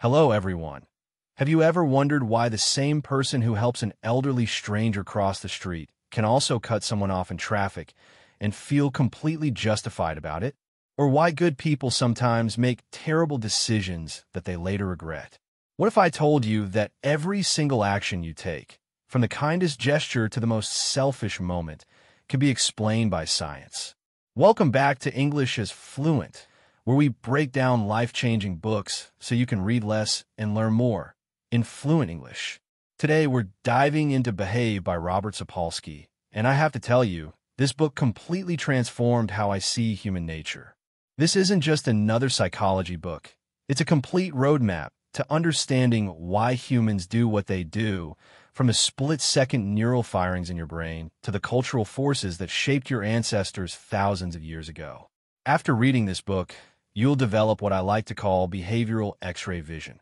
Hello, everyone. Have you ever wondered why the same person who helps an elderly stranger cross the street can also cut someone off in traffic and feel completely justified about it? Or why good people sometimes make terrible decisions that they later regret? What if I told you that every single action you take, from the kindest gesture to the most selfish moment, can be explained by science? Welcome back to English as Fluent, where we break down life-changing books so you can read less and learn more in fluent English. Today, we're diving into Behave by Robert Sapolsky, and I have to tell you, this book completely transformed how I see human nature. This isn't just another psychology book. It's a complete roadmap to understanding why humans do what they do, from the split-second neural firings in your brain to the cultural forces that shaped your ancestors thousands of years ago. After reading this book, you'll develop what I like to call behavioral X-ray vision.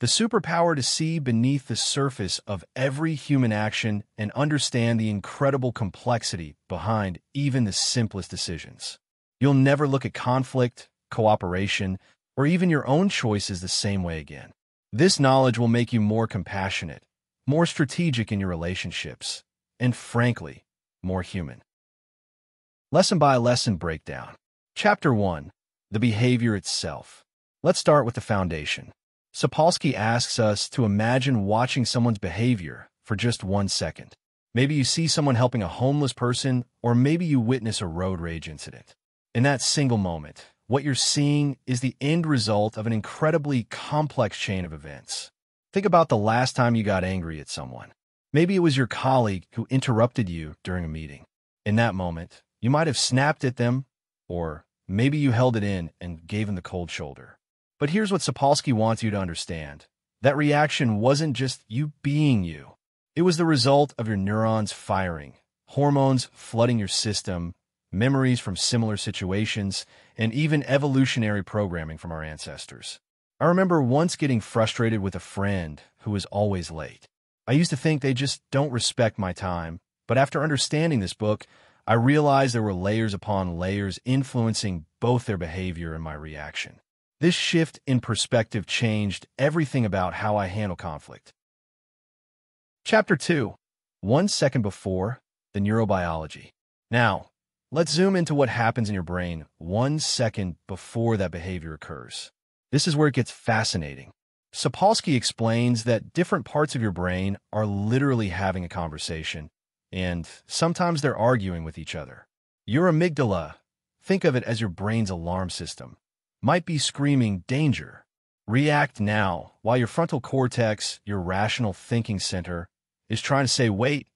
The superpower to see beneath the surface of every human action and understand the incredible complexity behind even the simplest decisions. You'll never look at conflict, cooperation, or even your own choices the same way again. This knowledge will make you more compassionate, more strategic in your relationships, and frankly, more human. Lesson by lesson breakdown. Chapter 1 The Behavior Itself. Let's start with the foundation. Sapolsky asks us to imagine watching someone's behavior for just one second. Maybe you see someone helping a homeless person, or maybe you witness a road rage incident. In that single moment, what you're seeing is the end result of an incredibly complex chain of events. Think about the last time you got angry at someone. Maybe it was your colleague who interrupted you during a meeting. In that moment, you might have snapped at them, or maybe you held it in and gave him the cold shoulder. But here's what Sapolsky wants you to understand. That reaction wasn't just you being you. It was the result of your neurons firing, hormones flooding your system, memories from similar situations, and even evolutionary programming from our ancestors. I remember once getting frustrated with a friend who was always late. I used to think they just don't respect my time, but after understanding this book, I realized there were layers upon layers influencing both their behavior and my reaction. This shift in perspective changed everything about how I handle conflict. Chapter 2 One Second Before the Neurobiology. Now, let's zoom into what happens in your brain one second before that behavior occurs. This is where it gets fascinating. Sapolsky explains that different parts of your brain are literally having a conversation, and sometimes they're arguing with each other. Your amygdala, think of it as your brain's alarm system, might be screaming danger. React now, while your frontal cortex, your rational thinking center, is trying to say, wait,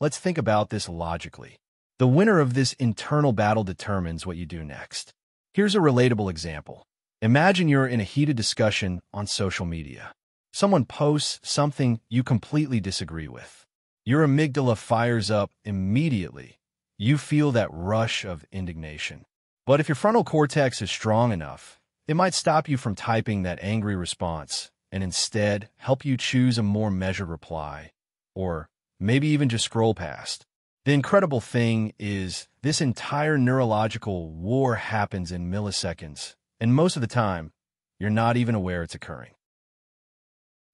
let's think about this logically. The winner of this internal battle determines what you do next. Here's a relatable example. Imagine you're in a heated discussion on social media. Someone posts something you completely disagree with. Your amygdala fires up immediately. You feel that rush of indignation. But if your frontal cortex is strong enough, it might stop you from typing that angry response and instead help you choose a more measured reply, or maybe even just scroll past. The incredible thing is this entire neurological war happens in milliseconds, and most of the time, you're not even aware it's occurring.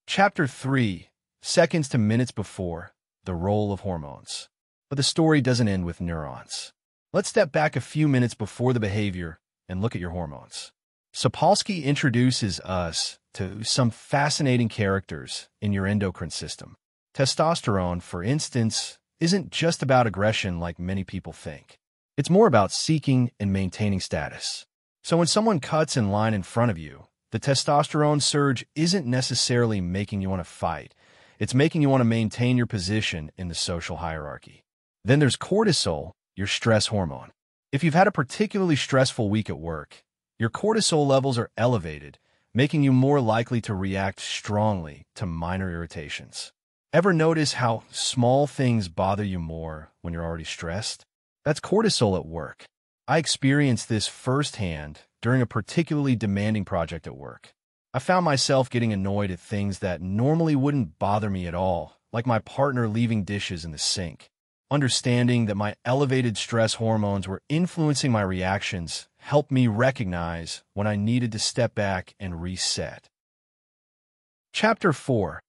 Chapter 3 Seconds to Minutes Before The Role of Hormones. But the story doesn't end with neurons. Let's step back a few minutes before the behavior and look at your hormones. Sapolsky introduces us to some fascinating characters in your endocrine system. Testosterone, for instance, isn't just about aggression like many people think. It's more about seeking and maintaining status. So when someone cuts in line in front of you, the testosterone surge isn't necessarily making you want to fight. It's making you want to maintain your position in the social hierarchy. Then there's cortisol, your stress hormone. If you've had a particularly stressful week at work, your cortisol levels are elevated, making you more likely to react strongly to minor irritations. Ever notice how small things bother you more when you're already stressed? That's cortisol at work. I experienced this firsthand during a particularly demanding project at work. I found myself getting annoyed at things that normally wouldn't bother me at all, like my partner leaving dishes in the sink. Understanding that my elevated stress hormones were influencing my reactions helped me recognize when I needed to step back and reset. Chapter 4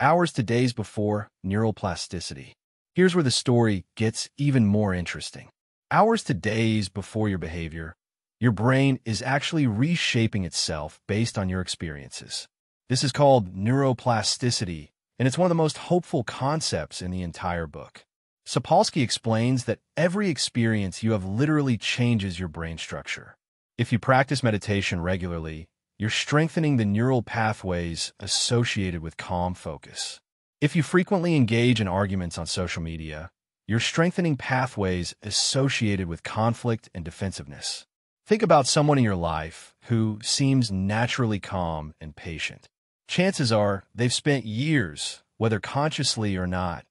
Hours to Days Before Neuroplasticity. Here's where the story gets even more interesting. Hours to days before your behavior, your brain is actually reshaping itself based on your experiences. This is called neuroplasticity, and it's one of the most hopeful concepts in the entire book. Sapolsky explains that every experience you have literally changes your brain structure. If you practice meditation regularly, you're strengthening the neural pathways associated with calm focus. If you frequently engage in arguments on social media, you're strengthening pathways associated with conflict and defensiveness. Think about someone in your life who seems naturally calm and patient. Chances are they've spent years, whether consciously or not,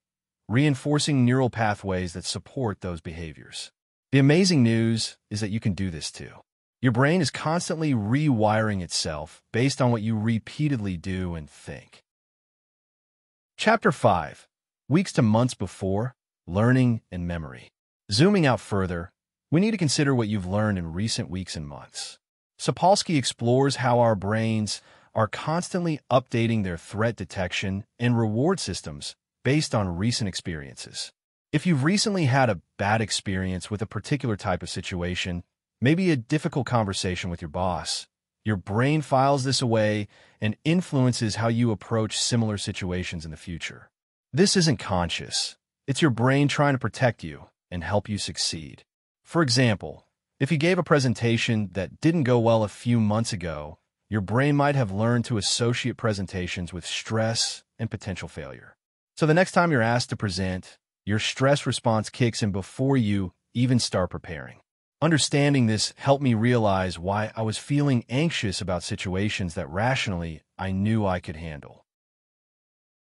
reinforcing neural pathways that support those behaviors. The amazing news is that you can do this too. Your brain is constantly rewiring itself based on what you repeatedly do and think. Chapter 5 Weeks to Months Before Learning and Memory. Zooming out further, we need to consider what you've learned in recent weeks and months. Sapolsky explores how our brains are constantly updating their threat detection and reward systems based on recent experiences. If you've recently had a bad experience with a particular type of situation, maybe a difficult conversation with your boss. Your brain files this away and influences how you approach similar situations in the future. This isn't conscious. It's your brain trying to protect you and help you succeed. For example, if you gave a presentation that didn't go well a few months ago, your brain might have learned to associate presentations with stress and potential failure. So the next time you're asked to present, your stress response kicks in before you even start preparing. Understanding this helped me realize why I was feeling anxious about situations that rationally I knew I could handle.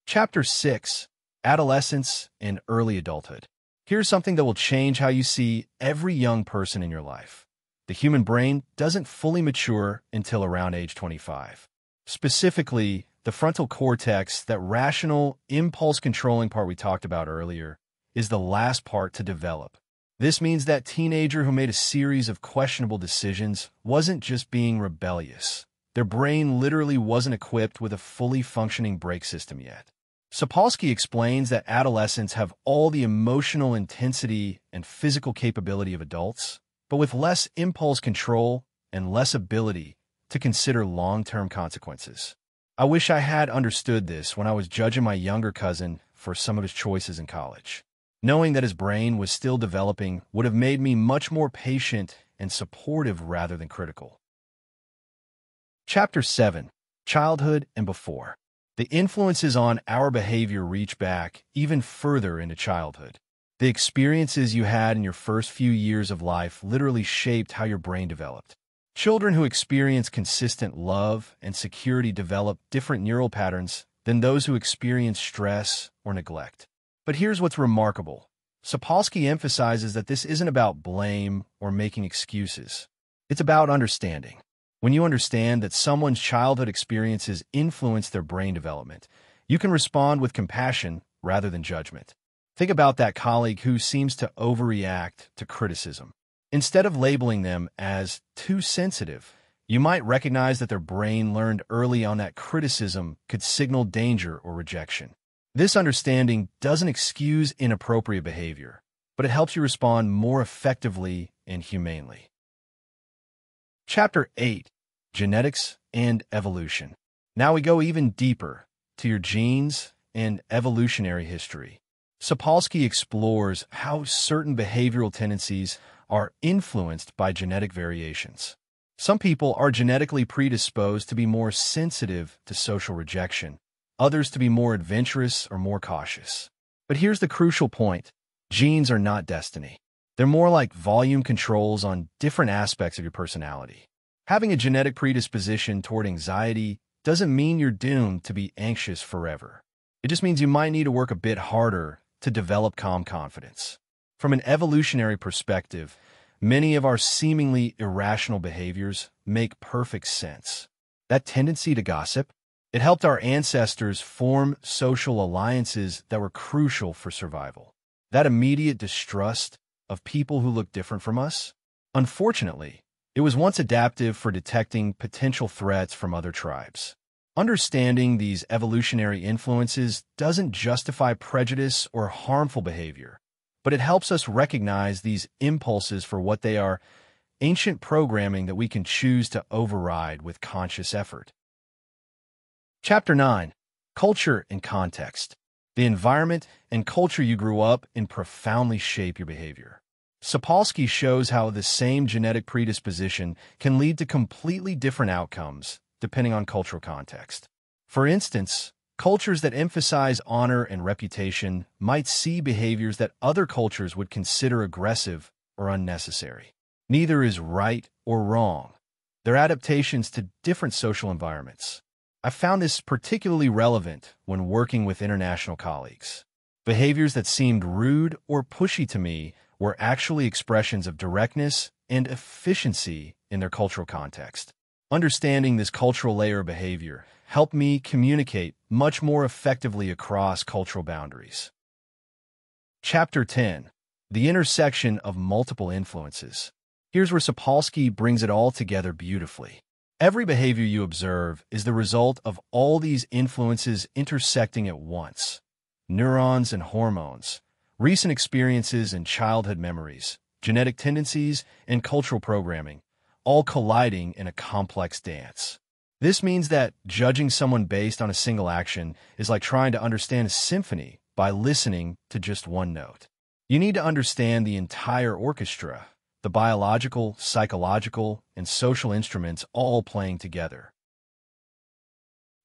Chapter 6 Adolescence and Early Adulthood. Here's something that will change how you see every young person in your life. The human brain doesn't fully mature until around age 25. Specifically, the frontal cortex, that rational, impulse controlling part we talked about earlier, is the last part to develop. This means that teenager who made a series of questionable decisions wasn't just being rebellious. Their brain literally wasn't equipped with a fully functioning brake system yet. Sapolsky explains that adolescents have all the emotional intensity and physical capability of adults, but with less impulse control and less ability to consider long-term consequences. I wish I had understood this when I was judging my younger cousin for some of his choices in college. Knowing that his brain was still developing would have made me much more patient and supportive rather than critical. Chapter 7 Childhood and Before The influences on our behavior reach back even further into childhood. The experiences you had in your first few years of life literally shaped how your brain developed. Children who experience consistent love and security develop different neural patterns than those who experience stress or neglect. But here's what's remarkable. Sapolsky emphasizes that this isn't about blame or making excuses. It's about understanding. When you understand that someone's childhood experiences influence their brain development, you can respond with compassion rather than judgment. Think about that colleague who seems to overreact to criticism. Instead of labeling them as too sensitive, you might recognize that their brain learned early on that criticism could signal danger or rejection. This understanding doesn't excuse inappropriate behavior, but it helps you respond more effectively and humanely. Chapter 8 Genetics and Evolution. Now we go even deeper to your genes and evolutionary history. Sapolsky explores how certain behavioral tendencies are influenced by genetic variations. Some people are genetically predisposed to be more sensitive to social rejection, others to be more adventurous or more cautious. But here's the crucial point. Genes are not destiny. They're more like volume controls on different aspects of your personality. Having a genetic predisposition toward anxiety doesn't mean you're doomed to be anxious forever. It just means you might need to work a bit harder to develop calm confidence. From an evolutionary perspective, many of our seemingly irrational behaviors make perfect sense. That tendency to gossip, it helped our ancestors form social alliances that were crucial for survival. That immediate distrust of people who look different from us, unfortunately, it was once adaptive for detecting potential threats from other tribes. Understanding these evolutionary influences doesn't justify prejudice or harmful behavior, but it helps us recognize these impulses for what they are ancient programming that we can choose to override with conscious effort. Chapter 9 Culture and Context The environment and culture you grew up in profoundly shape your behavior. Sapolsky shows how the same genetic predisposition can lead to completely different outcomes depending on cultural context. For instance, cultures that emphasize honor and reputation might see behaviors that other cultures would consider aggressive or unnecessary. Neither is right or wrong. They're adaptations to different social environments. I found this particularly relevant when working with international colleagues. Behaviors that seemed rude or pushy to me were actually expressions of directness and efficiency in their cultural context. Understanding this cultural layer of behavior helped me communicate much more effectively across cultural boundaries. Chapter 10 The Intersection of Multiple Influences. Here's where Sapolsky brings it all together beautifully. Every behavior you observe is the result of all these influences intersecting at once. Neurons and hormones, recent experiences and childhood memories, genetic tendencies and cultural programming, all colliding in a complex dance. This means that judging someone based on a single action is like trying to understand a symphony by listening to just one note. You need to understand the entire orchestra the biological, psychological, and social instruments all playing together.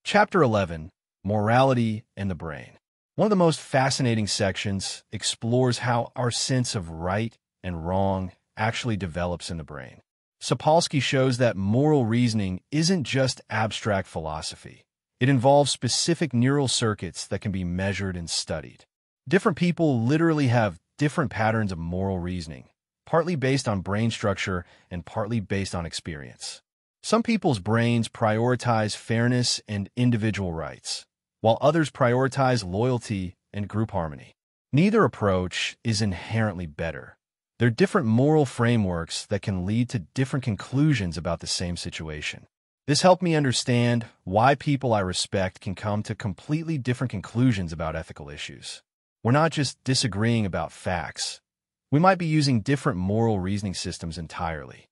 Chapter 11 Morality and the Brain. One of the most fascinating sections explores how our sense of right and wrong actually develops in the brain. Sapolsky shows that moral reasoning isn't just abstract philosophy. It involves specific neural circuits that can be measured and studied. Different people literally have different patterns of moral reasoning, partly based on brain structure and partly based on experience. Some people's brains prioritize fairness and individual rights, while others prioritize loyalty and group harmony. Neither approach is inherently better. They're different moral frameworks that can lead to different conclusions about the same situation. This helped me understand why people I respect can come to completely different conclusions about ethical issues. We're not just disagreeing about facts, we might be using different moral reasoning systems entirely.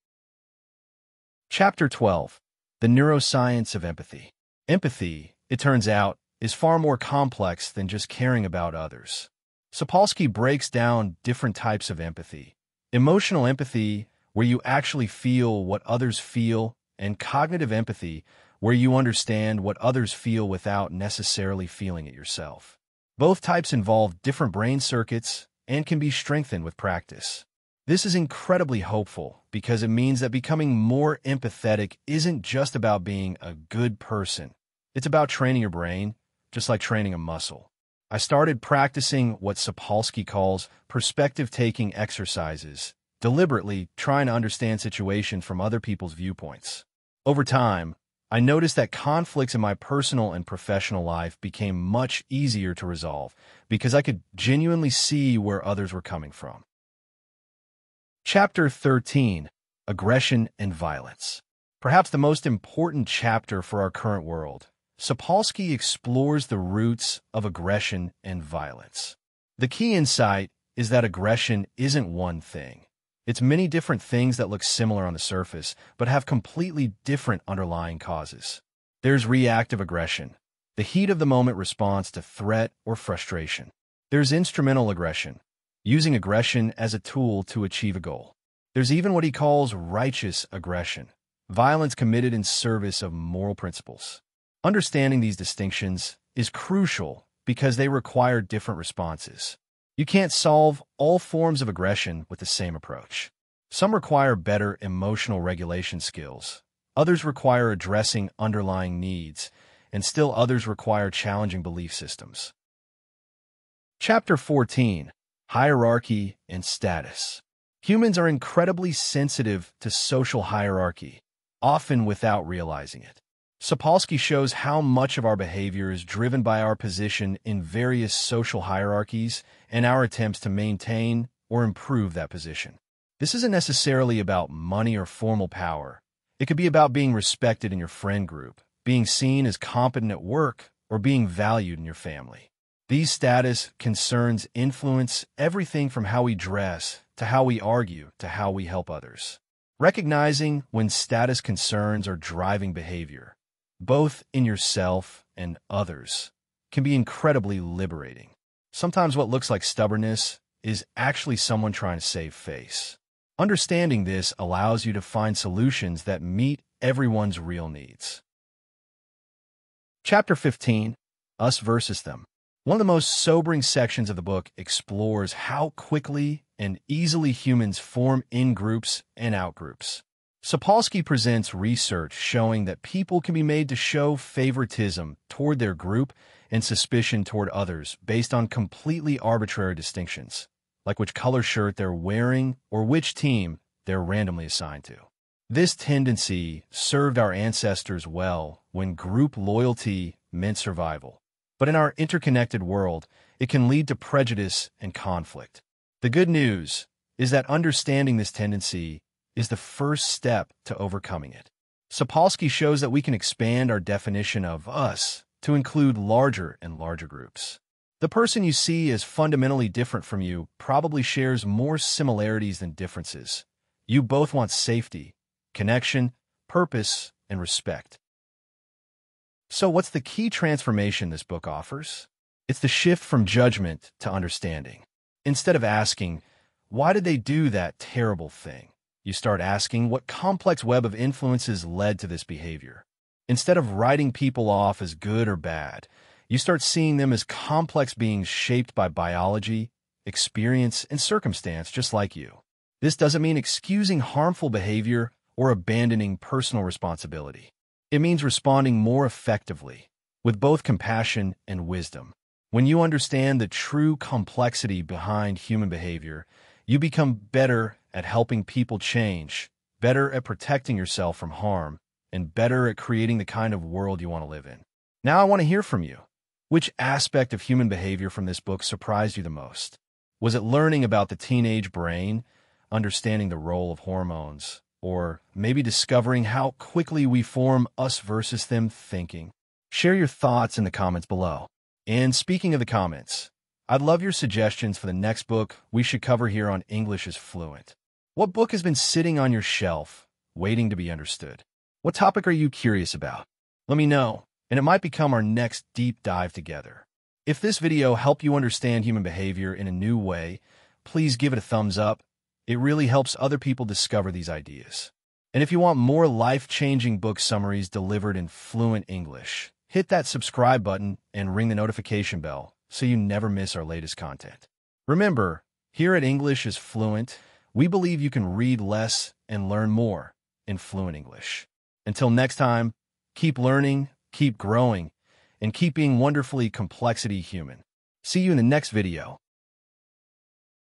Chapter 12 The Neuroscience of Empathy. Empathy, it turns out, is far more complex than just caring about others. Sapolsky breaks down different types of empathy. Emotional empathy, where you actually feel what others feel, and cognitive empathy, where you understand what others feel without necessarily feeling it yourself. Both types involve different brain circuits, and can be strengthened with practice. This is incredibly hopeful because it means that becoming more empathetic isn't just about being a good person. It's about training your brain, just like training a muscle. I started practicing what Sapolsky calls perspective-taking exercises, deliberately trying to understand situations from other people's viewpoints. Over time, I noticed that conflicts in my personal and professional life became much easier to resolve because I could genuinely see where others were coming from. Chapter 13 Aggression and Violence. Perhaps the most important chapter for our current world, Sapolsky explores the roots of aggression and violence. The key insight is that aggression isn't one thing. It's many different things that look similar on the surface, but have completely different underlying causes. There's reactive aggression, the heat of the moment response to threat or frustration. There's instrumental aggression, using aggression as a tool to achieve a goal. There's even what he calls righteous aggression, violence committed in service of moral principles. Understanding these distinctions is crucial because they require different responses. You can't solve all forms of aggression with the same approach. Some require better emotional regulation skills. Others require addressing underlying needs, and still others require challenging belief systems. Chapter 14 Hierarchy and Status Humans are incredibly sensitive to social hierarchy, often without realizing it. Sapolsky shows how much of our behavior is driven by our position in various social hierarchies and our attempts to maintain or improve that position. This isn't necessarily about money or formal power. It could be about being respected in your friend group, being seen as competent at work, or being valued in your family. These status concerns influence everything from how we dress, to how we argue, to how we help others. Recognizing when status concerns are driving behavior, both in yourself and others, can be incredibly liberating. Sometimes what looks like stubbornness is actually someone trying to save face. Understanding this allows you to find solutions that meet everyone's real needs. Chapter 15 Us versus Them. One of the most sobering sections of the book explores how quickly and easily humans form in groups and out groups. Sapolsky presents research showing that people can be made to show favoritism toward their group and suspicion toward others based on completely arbitrary distinctions, like which color shirt they're wearing or which team they're randomly assigned to. This tendency served our ancestors well when group loyalty meant survival. But in our interconnected world, it can lead to prejudice and conflict. The good news is that understanding this tendency is the first step to overcoming it. Sapolsky shows that we can expand our definition of us to include larger and larger groups. The person you see as fundamentally different from you probably shares more similarities than differences. You both want safety, connection, purpose, and respect. So what's the key transformation this book offers? It's the shift from judgment to understanding. Instead of asking, why did they do that terrible thing? You start asking, what complex web of influences led to this behavior? Instead of writing people off as good or bad, you start seeing them as complex beings shaped by biology, experience, and circumstance just like you. This doesn't mean excusing harmful behavior or abandoning personal responsibility. It means responding more effectively, with both compassion and wisdom. When you understand the true complexity behind human behavior, you become better at helping people change, better at protecting yourself from harm, and better at creating the kind of world you want to live in. Now I want to hear from you. Which aspect of human behavior from this book surprised you the most? Was it learning about the teenage brain, understanding the role of hormones, or maybe discovering how quickly we form us versus them thinking. Share your thoughts in the comments below. And speaking of the comments, I'd love your suggestions for the next book we should cover here on English as Fluent. What book has been sitting on your shelf, waiting to be understood? What topic are you curious about? Let me know, and it might become our next deep dive together. If this video helped you understand human behavior in a new way, please give it a thumbs up it really helps other people discover these ideas. And if you want more life-changing book summaries delivered in fluent English, hit that subscribe button and ring the notification bell so you never miss our latest content. Remember, here at English as Fluent, we believe you can read less and learn more in fluent English. Until next time, keep learning, keep growing, and keep being wonderfully complexity human. See you in the next video.